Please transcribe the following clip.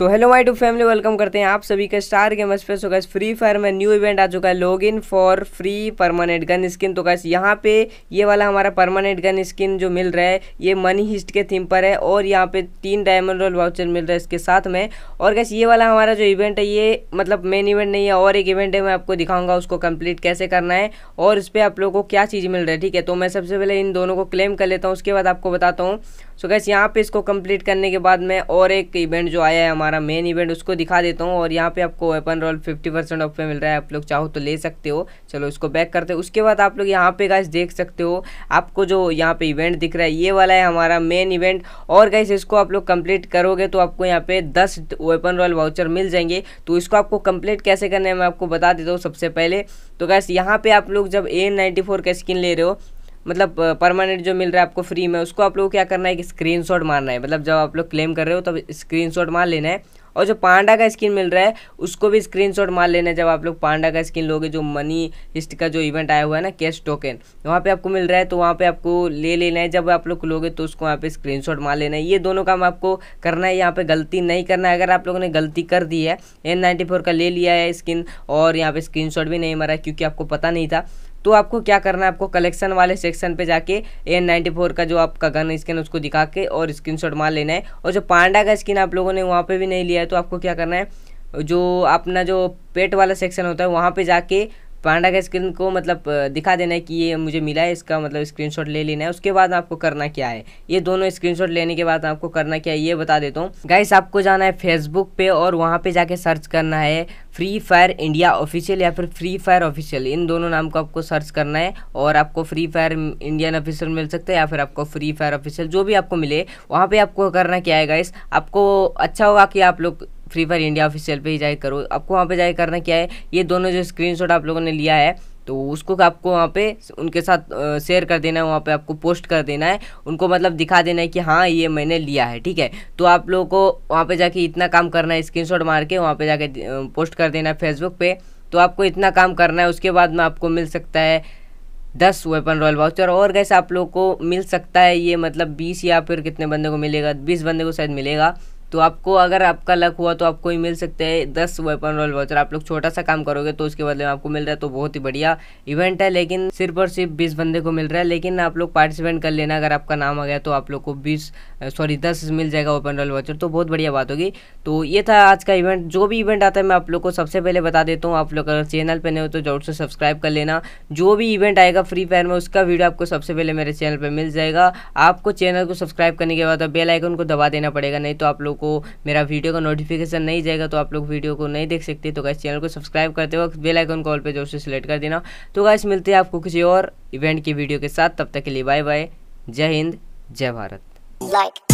So hello my two family welcome करते हैं आप सभी का स्टार गेमर्स पे। सो गैस फ्री फायर में न्यू इवेंट आ चुका है log in for free permanent gun skin तो गैस यहाँ पे ये वाला हमारा परमानेंट गन स्किन जो मिल रहा है, ये मनी हिस्ट के थीम पर है और यहाँ पे तीन डायमंड रोल वाउचर मिल रहा है इसके साथ में। और गैस ये वाला हमारा जो इवेंट है, ये मतलब मेन इवेंट नहीं है, और एक इवेंट है, मैं आपको दिखाऊँगा उसको कंप्लीट कैसे करना है और इस पर आप लोगों को क्या चीज़ मिल रहा है, ठीक है? तो मैं सबसे पहले इन दोनों को क्लेम कर लेता हूँ, उसके बाद आपको बताता हूँ। सो गैस यहाँ पे इसको कंप्लीट करने के बाद में और एक इवेंट जो आया है मेन इवेंट उसको दिखा देता हूँ और यहाँ पे आपको वेपन रोल 50 परसेंट ऑफ़ पे मिल रहा है। आप लोग चाहो तो ले सकते हो। चलो इसको बैक करते हो। उसके बाद आप लोग यहाँ पे गैस देख सकते हो, आपको जो यहाँ पे इवेंट दिख रहा है, ये वाला है हमारा मेन इवेंट और गैस इसको आप लोग कंप्लीट करोगे तो आपको यहाँ पे दस वेपन रॉयल वाउचर मिल जाएँगे। तो इसको आपको कंप्लीट कैसे करना है मैं आपको बता देता हूँ सबसे पहले। तो गैस यहाँ पे आप लोग जब ए नाइन्टी फोर का स्किन ले रहे हो मतलब परमानेंट जो मिल रहा है आपको फ्री में, उसको आप लोग क्या करना है? कि स्क्रीनशॉट मारना है। मतलब जब आप लोग क्लेम कर रहे हो, तब स्क्रीनशॉट मार लेना है। और जो पांडा का स्किन मिल रहा है, उसको भी स्क्रीनशॉट मार लेना है। जब आप लोग पांडा का स्किन लोगे, जो मनी हिस्ट का जो इवेंट आया हुआ है ना कैश टोकन वहाँ पे आपको मिल रहा है तो वहाँ पे आपको ले लेना है। जब आप लोग लोगे तो उसको वहाँ पे स्क्रीनशॉट मार लेना है। ये दोनों काम आपको करना है। यहाँ पे गलती नहीं करना है। अगर आप लोगों ने गलती कर दी है एन का ले लिया है स्किन और यहाँ पे स्क्रीन भी नहीं मारा क्योंकि आपको पता नहीं था। तो आपको क्या करना है? आपको कलेक्शन वाले सेक्शन पे जाके एन नाइन्टी फोर का जो आपका गन स्किन उसको दिखा के और स्क्रीनशॉट मार लेना है। और जो पांडा का स्किन आप लोगों ने वहाँ पे भी नहीं लिया है तो आपको क्या करना है? जो अपना जो पेट वाला सेक्शन होता है, वहाँ पे जाके पांडा का स्क्रीन को मतलब दिखा देना है कि ये मुझे मिला है, इसका मतलब स्क्रीनशॉट ले लेना है। उसके बाद आपको करना क्या है? ये दोनों स्क्रीनशॉट लेने के बाद आपको करना क्या है, ये बता देता हूँ। गाइस आपको जाना है फेसबुक पे और वहाँ पे जाके सर्च करना है फ्री फायर इंडिया ऑफिशियल या फिर फ्री फायर ऑफिशियल इन दोनों नाम को आपको सर्च करना है और आपको फ्री फायर इंडियन ऑफिशियल मिल सकता है या फिर आपको फ्री फायर ऑफिशियल जो भी आपको मिले, वहाँ पर आपको करना क्या है गाइस आपको अच्छा होगा कि आप लोग फ्री फायर इंडिया ऑफिशियल पे ही जाए करो। आपको वहाँ पे जाए करना क्या है? ये दोनों जो स्क्रीनशॉट आप लोगों ने लिया है तो उसको आपको वहाँ पे उनके साथ शेयर कर देना है, वहाँ पे आपको पोस्ट कर देना है। उनको मतलब दिखा देना है कि हाँ ये मैंने लिया है, ठीक है? तो आप लोगों को वहाँ पे जाके इतना काम करना है स्क्रीनशॉट मार के वहाँ पे जाके पोस्ट कर देना है फेसबुक पे। तो आपको इतना काम करना है, उसके बाद में आपको मिल सकता है दस वेपन रॉयल वाउचर और गैस आप लोग को मिल सकता है ये मतलब बीस या फिर कितने बंदे को मिलेगा? बीस बंदे को शायद मिलेगा। तो आपको अगर आपका लक हुआ तो आपको ही मिल सकते हैं दस वेपन रोल वाउचर आप लोग छोटा सा काम करोगे तो उसके बदले में आपको मिल रहा है तो बहुत ही बढ़िया इवेंट है। लेकिन सिर्फ़ और सिर्फ़ बीस बंदे को मिल रहा है। लेकिन आप लोग पार्टिसिपेट कर लेना, अगर आपका नाम आ गया तो आप लोग को बीस सॉरी दस मिल जाएगा वेपन रोल वाउचर तो बहुत बढ़िया बात होगी। तो ये था आज का इवेंट जो भी इवेंट आता है, मैं आप लोग को सबसे पहले बता देता हूँ। आप लोग अगर चैनल पर नहीं हो तो ज़रूर से सब्सक्राइब कर लेना। जो भी इवेंट आएगा फ्री फायर में, उसका वीडियो आपको सबसे पहले मेरे चैनल पर मिल जाएगा। आपको चैनल को सब्सक्राइब करने के बाद बेल आइकन को दबा देना पड़ेगा, नहीं तो आप लोग को मेरा वीडियो का नोटिफिकेशन नहीं जाएगा तो आप लोग वीडियो को नहीं देख सकते। तो गैस चैनल को सब्सक्राइब करते वक्त बेल आइकन कॉल पर ज़ोर से सिलेक्ट कर देना। तो गैस मिलते हैं आपको किसी और इवेंट की वीडियो के साथ। तब तक के लिए बाय बाय जय हिंद, जय भारत। Like